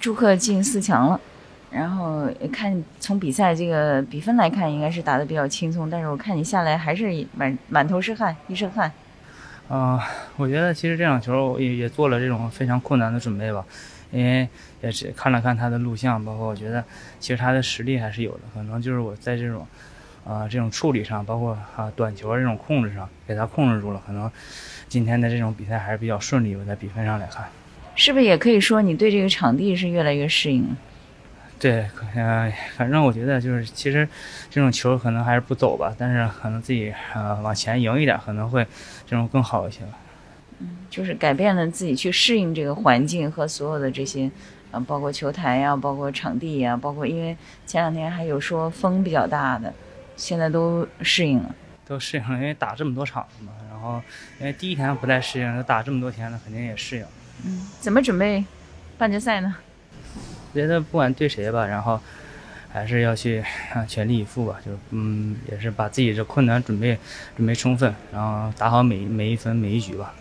祝贺进四强了。然后看从比赛这个比分来看，应该是打得比较轻松，但是我看你下来还是满满头是汗，一身汗。啊，我觉得其实这场球也也做了这种非常困难的准备吧，因为也是看了看他的录像，包括我觉得其实他的实力还是有的，可能就是我在这种啊这种处理上，包括啊短球这种控制上给他控制住了，可能今天的这种比赛还是比较顺利。我在比分上来看，是不是也可以说你对这个场地是越来越适应了？对，呃，反正我觉得就是，其实这种球可能还是不走吧，但是可能自己呃往前赢一点，可能会这种更好一些吧。嗯，就是改变了自己去适应这个环境和所有的这些，呃，包括球台呀，包括场地呀，包括因为前两天还有说风比较大的，现在都适应了。都适应了，因为打这么多场嘛，然后因为第一天不太适应，打这么多天了，肯定也适应。嗯，怎么准备半决赛呢？觉得不管对谁吧，然后还是要去全力以赴吧，就是嗯，也是把自己的困难准备准备充分，然后打好每每一分每一局吧。